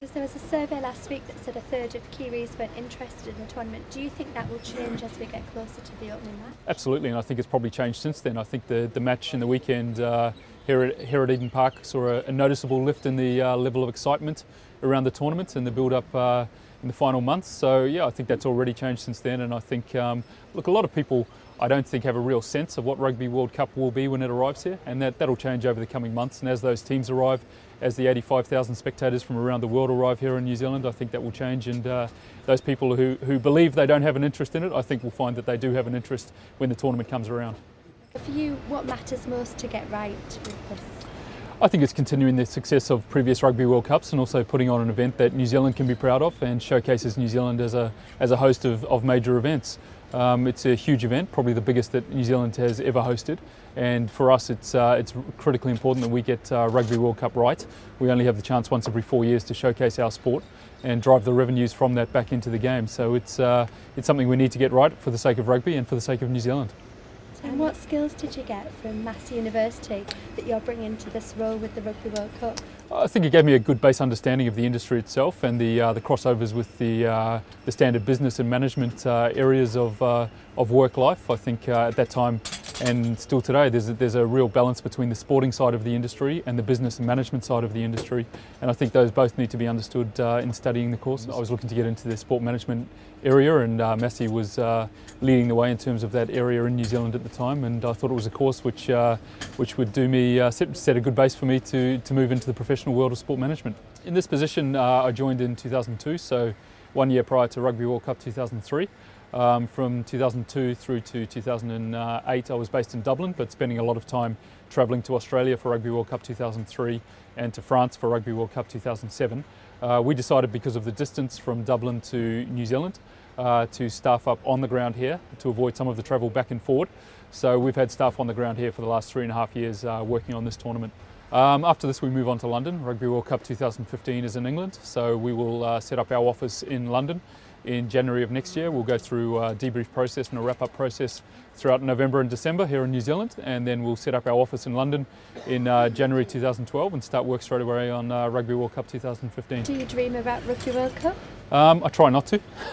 There was a survey last week that said a third of Kiwis weren't interested in the tournament. Do you think that will change as we get closer to the opening match? Absolutely, and I think it's probably changed since then. I think the, the match in the weekend uh, here, at, here at Eden Park saw a, a noticeable lift in the uh, level of excitement around the tournament and the build up uh, in the final months. So, yeah, I think that's already changed since then. And I think, um, look, a lot of people I don't think have a real sense of what Rugby World Cup will be when it arrives here, and that, that'll change over the coming months. And as those teams arrive, as the 85,000 spectators from around the world arrive here in New Zealand, I think that will change. And uh, those people who, who believe they don't have an interest in it, I think will find that they do have an interest when the tournament comes around. For you, what matters most to get right with this? I think it's continuing the success of previous Rugby World Cups and also putting on an event that New Zealand can be proud of and showcases New Zealand as a, as a host of, of major events. Um, it's a huge event, probably the biggest that New Zealand has ever hosted, and for us it's, uh, it's critically important that we get uh, Rugby World Cup right. We only have the chance once every four years to showcase our sport and drive the revenues from that back into the game. So it's, uh, it's something we need to get right for the sake of rugby and for the sake of New Zealand. And what skills did you get from Massey University that you're bringing to this role with the Rugby World Cup? I think it gave me a good base understanding of the industry itself and the, uh, the crossovers with the, uh, the standard business and management uh, areas of, uh, of work life. I think uh, at that time and still today there's a, there's a real balance between the sporting side of the industry and the business and management side of the industry and I think those both need to be understood uh, in studying the course. I was looking to get into the sport management area and uh, Massey was uh, leading the way in terms of that area in New Zealand at the time and I thought it was a course which, uh, which would do me, uh, set, set, a good base for me to, to move into the professional world of sport management. In this position uh, I joined in 2002 so one year prior to Rugby World Cup 2003. Um, from 2002 through to 2008 I was based in Dublin but spending a lot of time travelling to Australia for Rugby World Cup 2003 and to France for Rugby World Cup 2007. Uh, we decided because of the distance from Dublin to New Zealand uh, to staff up on the ground here to avoid some of the travel back and forward. So we've had staff on the ground here for the last three and a half years uh, working on this tournament. Um, after this we move on to London. Rugby World Cup 2015 is in England so we will uh, set up our office in London in January of next year. We'll go through a debrief process and a wrap-up process throughout November and December here in New Zealand and then we'll set up our office in London in uh, January 2012 and start work straight away on uh, Rugby World Cup 2015. Do you dream about Rugby World Cup? Um, I try not to.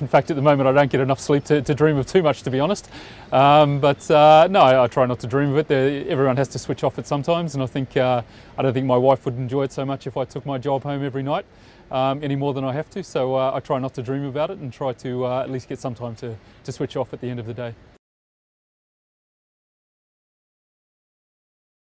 in fact, at the moment I don't get enough sleep to, to dream of too much, to be honest. Um, but uh, no, I, I, try not to dream of it. Everyone has to switch off it sometimes, and I think uh, I don't think my wife would enjoy it so much if I took my job home every night um, any more than I have to. So uh, I try not to dream about it and try to uh, at least get some time to, to switch off at the end of the day.